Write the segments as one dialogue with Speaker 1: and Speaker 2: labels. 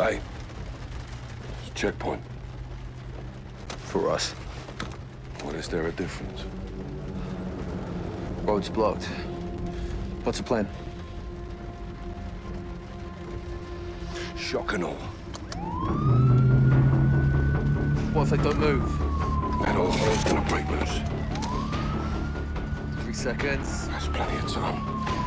Speaker 1: Hey. It's a checkpoint.
Speaker 2: For us.
Speaker 1: What is there a difference?
Speaker 2: Road's blocked. What's the plan?
Speaker 1: Shock and all.
Speaker 2: What if they don't move?
Speaker 1: That all hell's gonna break loose.
Speaker 2: Three seconds.
Speaker 1: That's plenty of time.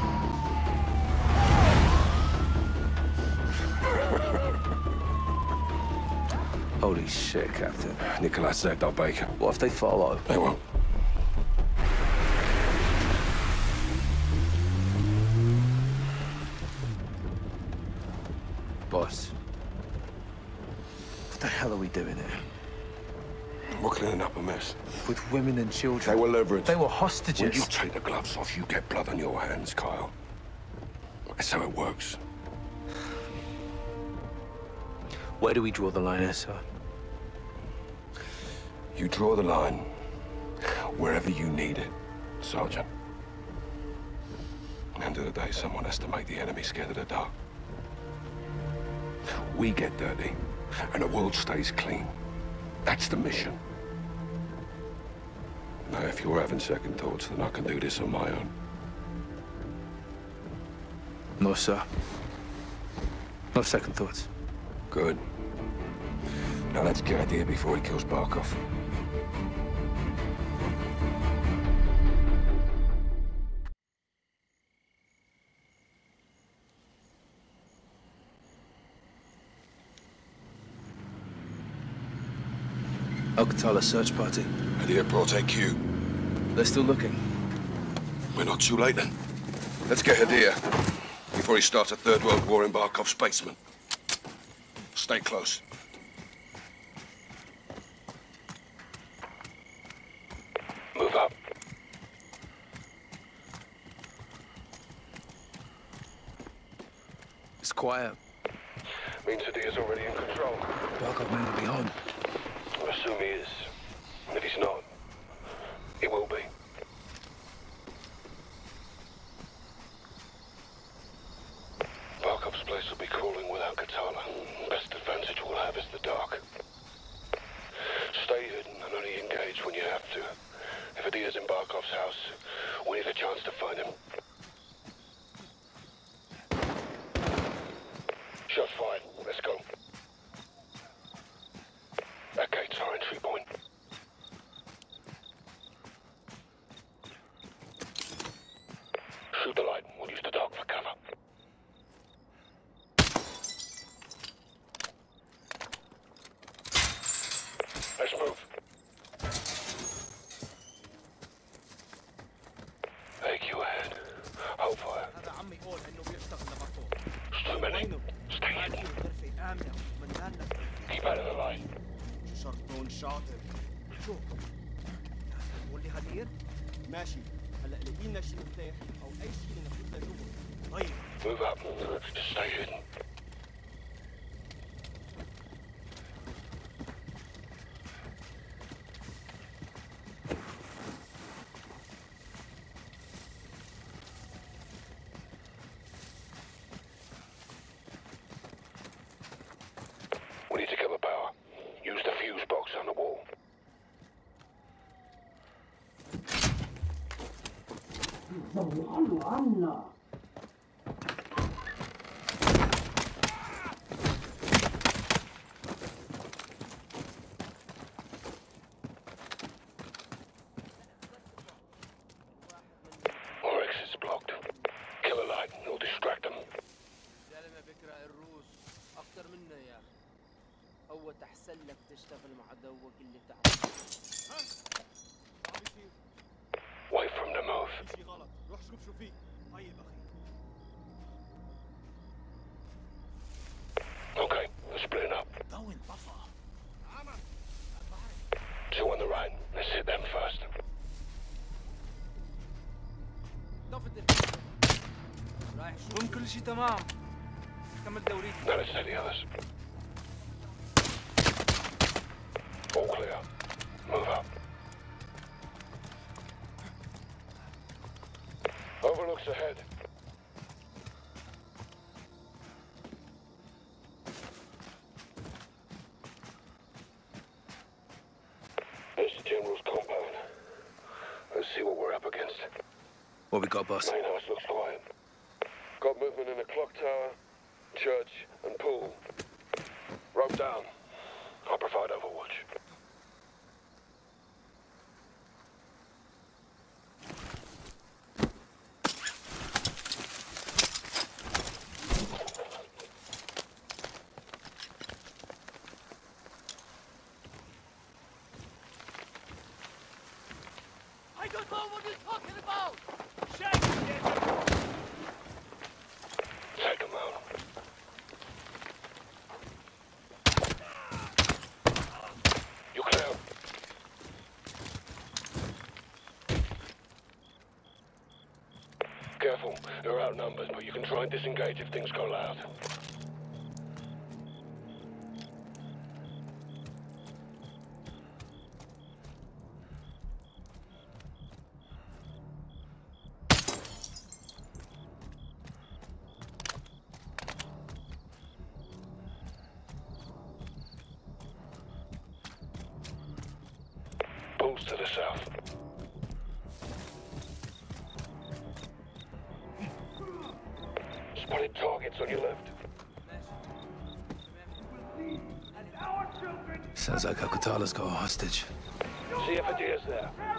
Speaker 2: Holy shit, Captain.
Speaker 1: Nikolai saved our bacon.
Speaker 2: What if they follow?
Speaker 1: They won't.
Speaker 2: Boss. What the hell are we doing here?
Speaker 1: We're cleaning up a mess.
Speaker 2: With women and children?
Speaker 1: They were leverage.
Speaker 2: They were hostages.
Speaker 1: When you take the gloves off, you get blood on your hands, Kyle. That's how it works.
Speaker 2: Where do we draw the line, sir?
Speaker 1: You draw the line wherever you need it, Sergeant. End of the day, someone has to make the enemy scared of the dark. We get dirty, and the world stays clean. That's the mission. Now, if you're having second thoughts, then I can do this on my own.
Speaker 2: No, sir. No second thoughts.
Speaker 1: Good. Now let's get out here before he kills Barkov.
Speaker 2: Al-Qatala search party.
Speaker 1: Hadir brought AQ.
Speaker 2: They're still looking.
Speaker 1: We're not too late then. Let's get Hadir before he starts a third world war in Barkov's basement. Stay close. Move up.
Speaker 2: It's quiet.
Speaker 1: Means Hadir's already in control.
Speaker 2: Barkov may not be home.
Speaker 1: Assume he is. If he's not, he will be. Barkov's place will be crawling without Katana. Best advantage we'll have is the dark. Stay hidden and only engage when you have to. If Hadir's in Barkov's house, we need a chance to find him.
Speaker 3: شو قول لي هدير؟ ماشي. هلا لاقي لنا شي مفتاح أو أي شيء لنفوت لجوا طيب.
Speaker 1: Move up. Stay hidden.
Speaker 4: مع عدوك اللي تعرف
Speaker 3: ما بيصير
Speaker 1: Wait for him to move.
Speaker 3: في شي غلط روح شوف شو في طيب اخي
Speaker 1: Okay, we're splitting up.
Speaker 3: ضوء انطفى عمل
Speaker 1: Two on the right. Let's hit them first.
Speaker 4: طفت الفكرة. رايح شو
Speaker 5: هم كل شيء تمام كمل دوريتي
Speaker 1: Now let's hit the others.
Speaker 2: What we got, boss?
Speaker 1: Main house looks quiet. Got movement in the clock tower, church, and pool. Rope down. I'll provide overwatch.
Speaker 4: I don't know what you're talking about!
Speaker 1: Take him out. You clear? Careful, they're outnumbered, but you can try and disengage if things go loud.
Speaker 2: Hostage.
Speaker 1: See if there.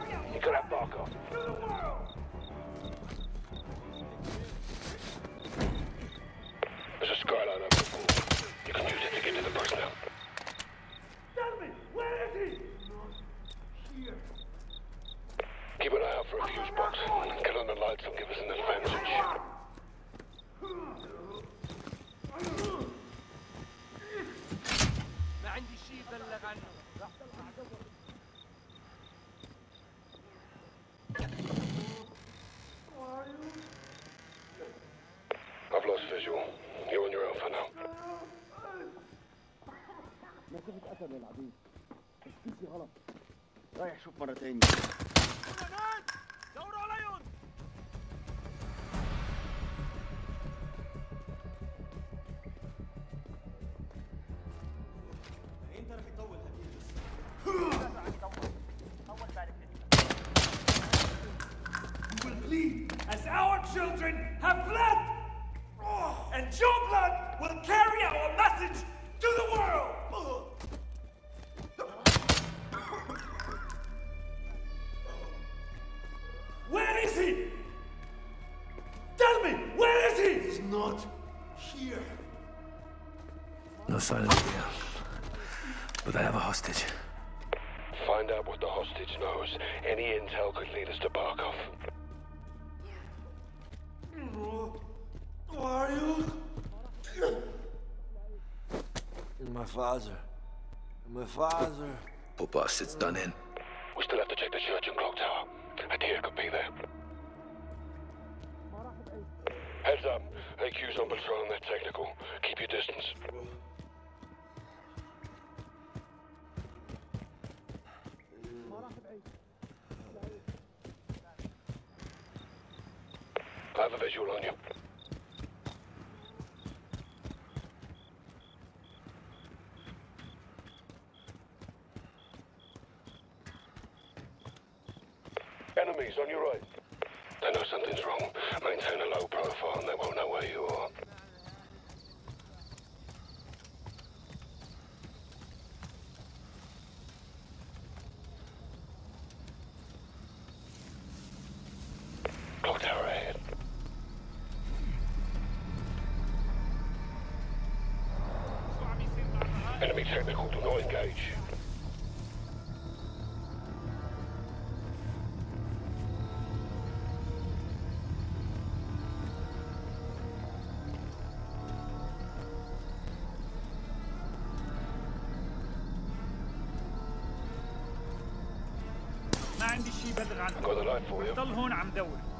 Speaker 3: شوف مرة تاني
Speaker 6: دوروا عليهم
Speaker 3: انت رح يطول هدير
Speaker 7: will bleed as our children have bled. And your blood will carry our message
Speaker 8: father. My father.
Speaker 2: Poor bastard's done in.
Speaker 1: We still have to check the church and clock tower. Hadir could be there. Heads up. AQ's on patrol and they're technical. Keep your distance. I have a visual on you. Enemies on your right. They know something's wrong. Maintain a low profile and they won't know where you are.
Speaker 7: شيء بدغ عنه ضل هون عم دور.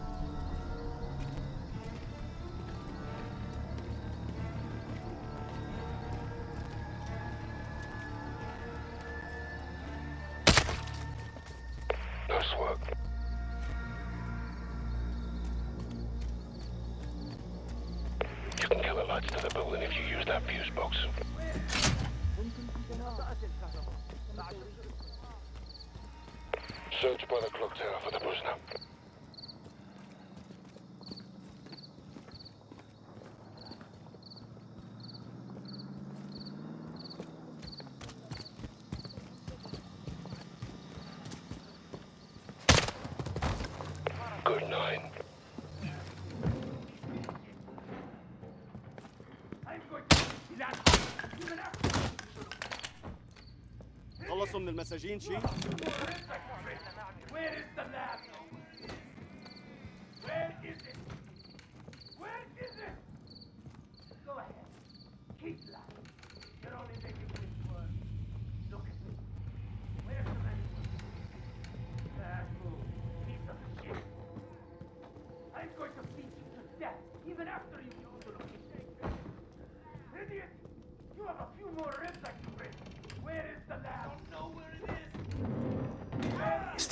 Speaker 8: nessa gente, hein?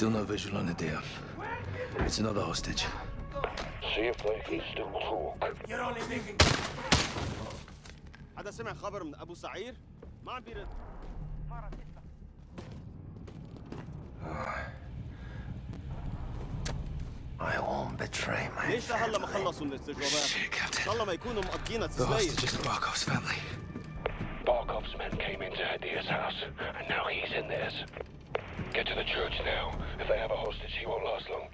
Speaker 9: Still no visual on Nadir. It's another hostage.
Speaker 1: See if they can still talk.
Speaker 8: You're only making
Speaker 3: حدا سمع خبر من ابو سعير ما عم بيرد
Speaker 9: I won't betray my
Speaker 3: ليش لهلا ما
Speaker 9: family.
Speaker 3: خلصوا من الاستجوابات
Speaker 9: Shit,
Speaker 3: ان
Speaker 9: Captain.
Speaker 3: شاء الله ما يكونوا مقضينا
Speaker 9: The
Speaker 3: تسلاية
Speaker 9: hostage is Barkov's family.
Speaker 1: Barkov's men came into Hadir's house, and now he's in theirs. Get to the church now. If they have a hostage, he won't last long.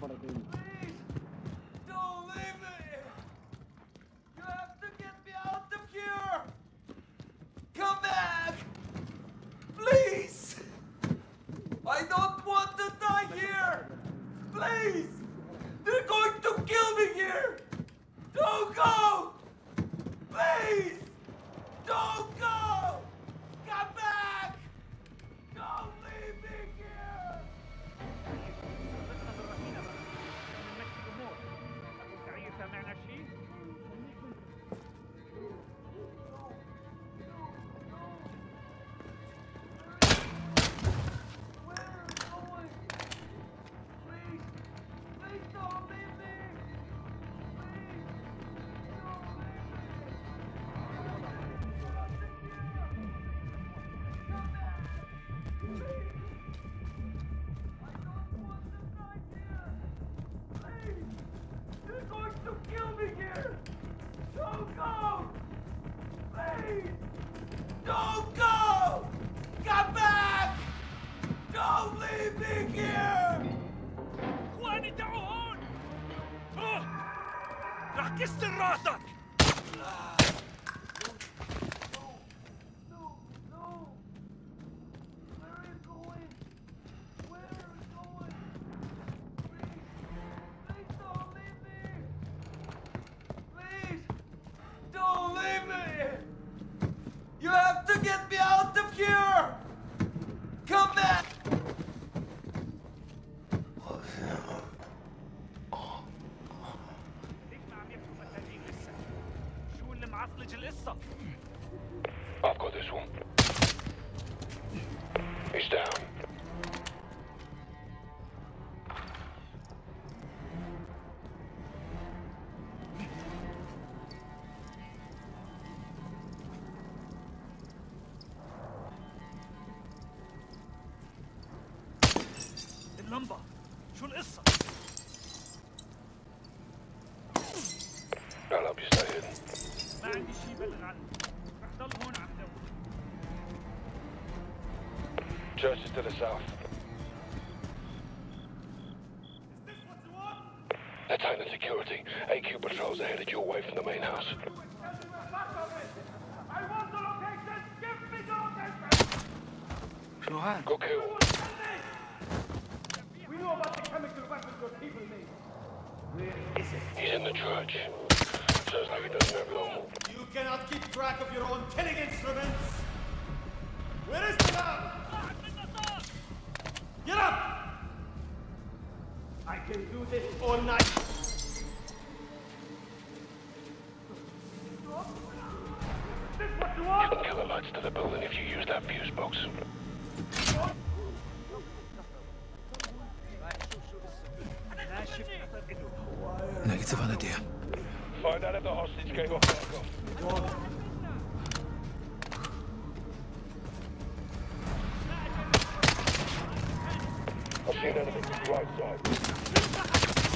Speaker 8: Don't
Speaker 1: church is to the south. They're tightening security. AQ patrols are headed your way from the main house.
Speaker 9: Johan.
Speaker 1: Go kill.
Speaker 8: We know about the chemical weapons your people made. Where is it?
Speaker 1: He's in the church. Sounds like he doesn't have long.
Speaker 3: You cannot keep track of your own killing instruments. Where is the lab? Get up! I can do this all night.
Speaker 1: You can kill the lights to the building if you use that fuse box.
Speaker 9: Negative on the deal.
Speaker 1: Find out if the hostage gave off Barkov. I've seen enemy. Right side.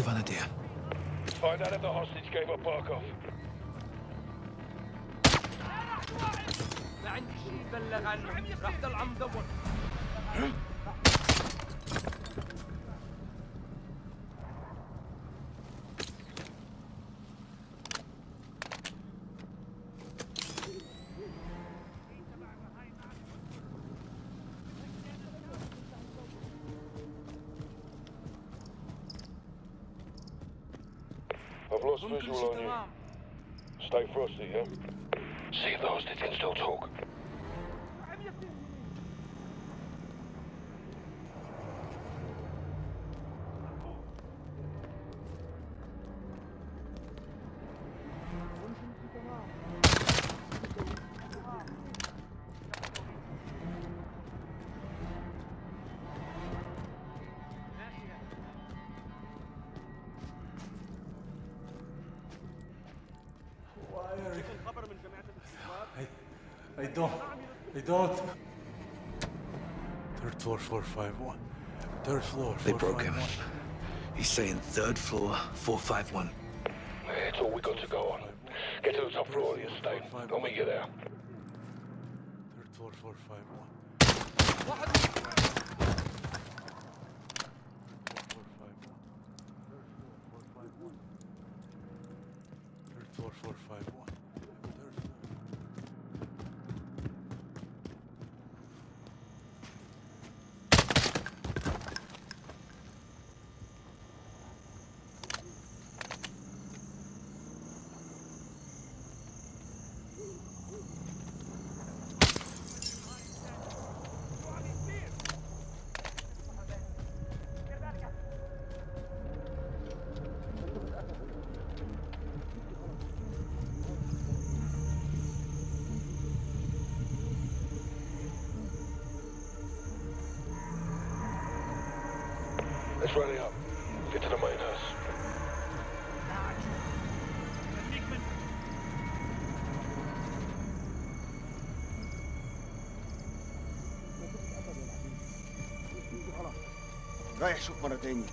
Speaker 9: Negative on idea.
Speaker 1: Find out if the hostage gave up Barkov.
Speaker 4: ما عندي شيء بلغ عنه راح ضل عم دور
Speaker 1: visual on you. Stay frosty, yeah? See if those that can still talk.
Speaker 9: I don't. I don't. Third floor, four, five, one. Third floor.
Speaker 2: Four, they broke five, him.
Speaker 9: One.
Speaker 2: He's saying third floor, four, five, one.
Speaker 1: It's all we got to go on. Get to the top floor of stay. I'll meet you there.
Speaker 9: Third floor, four, five, one.
Speaker 1: Let's rally up. Get to the main house.
Speaker 7: خليك من
Speaker 3: رايح شوف مرة تانية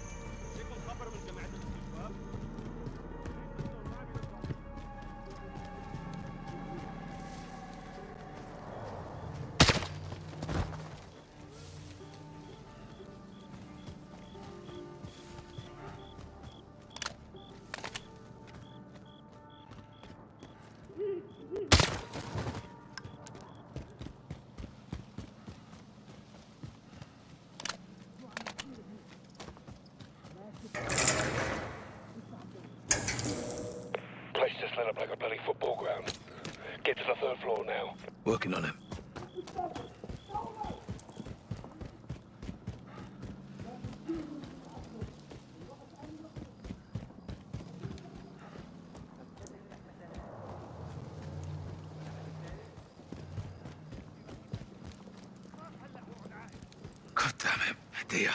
Speaker 2: Damn it. Dia.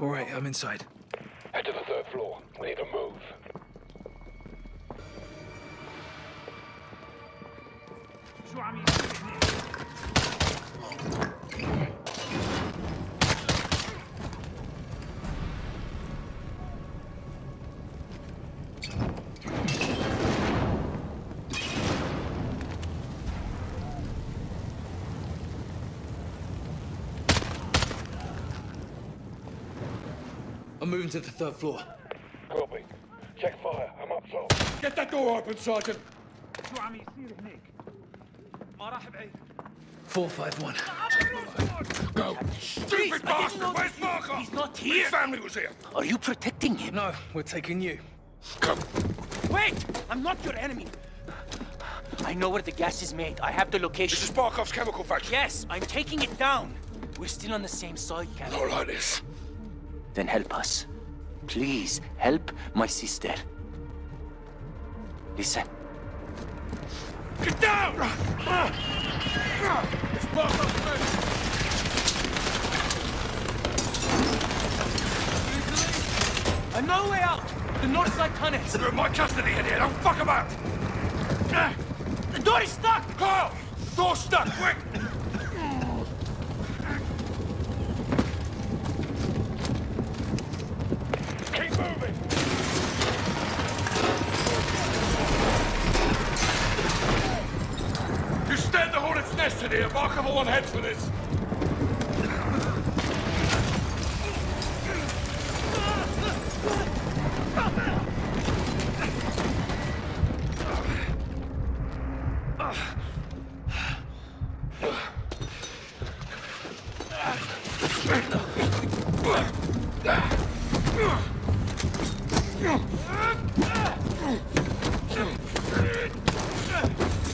Speaker 2: All right, I'm inside. I'm moving to the third floor.
Speaker 1: Copy. Check fire. I'm up top.
Speaker 10: Get that door open, Sergeant.
Speaker 7: شو عم يصير هناك؟ ما راح بعيد
Speaker 2: 451.
Speaker 10: Go. Stupid bastard! Where's Barker?
Speaker 4: He's not
Speaker 10: His
Speaker 4: here.
Speaker 10: family was here.
Speaker 4: Are you protecting him?
Speaker 2: No, we're taking you.
Speaker 10: Come.
Speaker 4: Wait! I'm not your enemy. I know where the gas is made. I have the
Speaker 10: This
Speaker 4: location.
Speaker 10: is Barkov's chemical factory.
Speaker 4: Yes, I'm taking it down. We're still on the same side, Captain.
Speaker 10: Not like this.
Speaker 4: Then help us. Please help my sister. Listen.
Speaker 10: Get down! It's Barkov's men.
Speaker 4: Another way out! The north side tunnels!
Speaker 10: You're in my custody in here. Don't fuck about.
Speaker 4: The door is stuck!
Speaker 10: Carl! Door stuck. Quick! Will want head for this.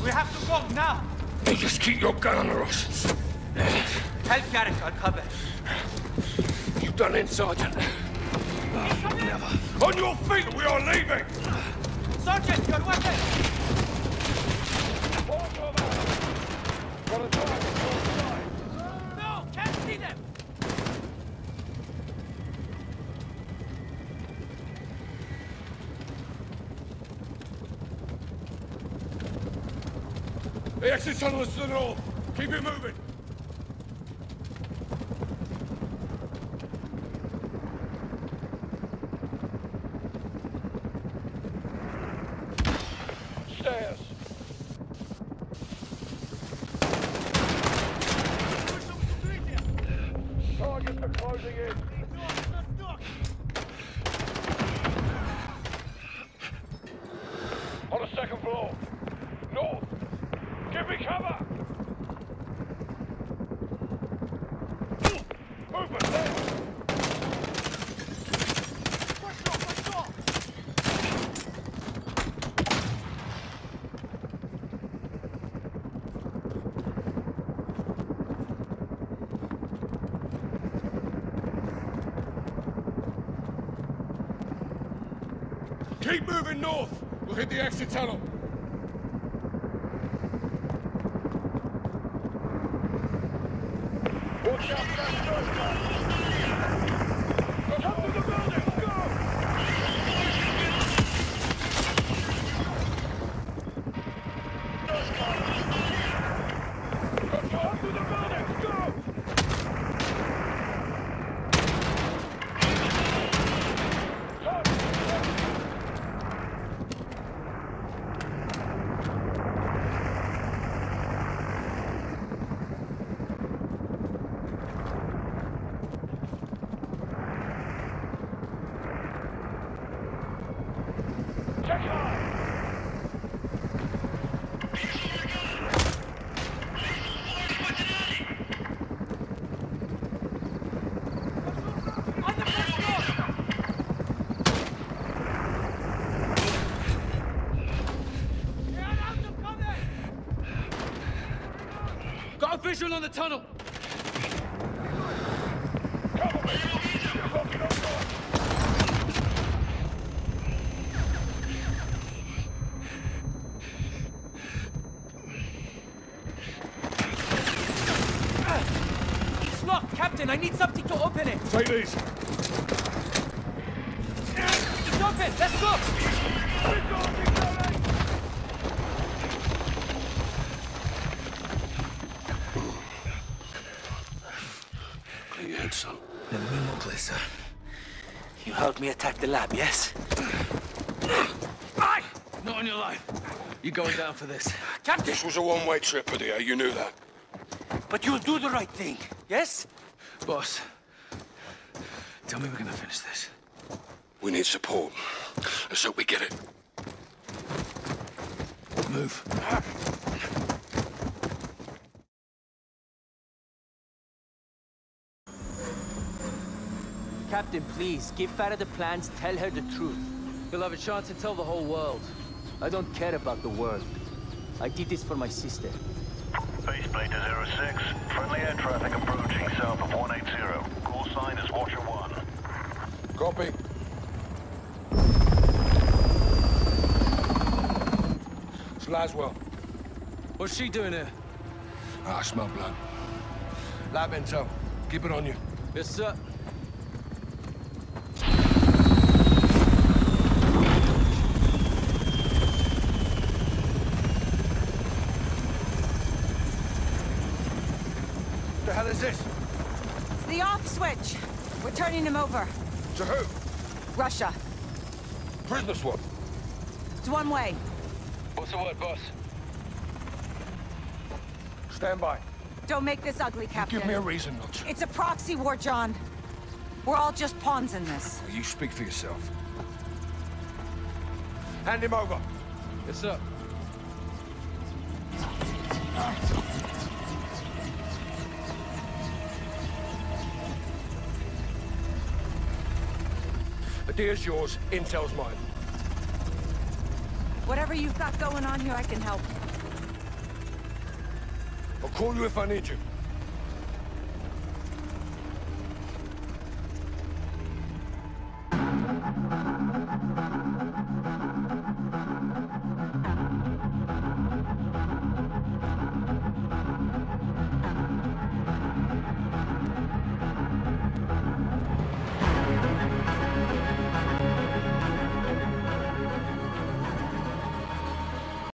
Speaker 7: We have to go now.
Speaker 10: Hey, just keep your gun on the Russians.
Speaker 7: Help Garrick, I'll cover.
Speaker 10: You done in, Sergeant?
Speaker 2: Never.
Speaker 10: On your feet, we are leaving!
Speaker 7: Sergeant, your weapon!
Speaker 1: Got a target on your side.
Speaker 4: No! Can't see them!
Speaker 10: The exit tunnel is to the north. Keep it moving.
Speaker 1: Stairs. Targets are closing in. On the second floor. North. Give me cover. Movement left.
Speaker 10: Moving north. We'll hit the exit tunnel.
Speaker 1: Watch out for that first gun. Come to the building. Go. Come to the building. Go. Check high.
Speaker 2: Got a visual on the tunnel.
Speaker 1: Cover me. You're looking on north.
Speaker 4: It's locked! Captain, I need something to open it!
Speaker 10: Take these.
Speaker 4: It's open! Let's go!
Speaker 2: Been more clear, sir.
Speaker 4: You helped me attack the lab, yes?
Speaker 2: Aye! Not on your life. You're going down for this.
Speaker 4: Captain!
Speaker 10: This was a one-way trip, Padilla. You knew that.
Speaker 4: But you'll do the right thing, yes?
Speaker 2: Boss, tell me we're gonna finish this.
Speaker 10: We need support. Let's hope we get it.
Speaker 11: Move. Ah.
Speaker 4: Captain, please, give Farah the plans, tell her the truth.
Speaker 2: You'll have a chance to tell the whole world.
Speaker 4: I don't care about the world. I did this for my sister.
Speaker 12: Baseplate to 06. Friendly air traffic approaching south of 180. Call sign is Watcher 1.
Speaker 10: Copy. It's Laswell.
Speaker 2: What's she doing here?
Speaker 10: Ah, I smell blood. Lab intel. Keep it on you.
Speaker 2: Yes, sir.
Speaker 13: Turning him over.
Speaker 10: To who?
Speaker 13: Russia.
Speaker 10: Prisoner swap.
Speaker 13: It's one way.
Speaker 2: What's the word, boss?
Speaker 10: Stand by.
Speaker 13: Don't make this ugly, Captain.
Speaker 10: Give me a reason not to.
Speaker 13: It's a proxy war, John. We're all just pawns in this.
Speaker 10: You speak for yourself. Hand him over.
Speaker 2: Yes, sir.
Speaker 10: Hadir's yours, intel's mine.
Speaker 13: Whatever you've got going on here, I can help.
Speaker 10: I'll call you if I need you.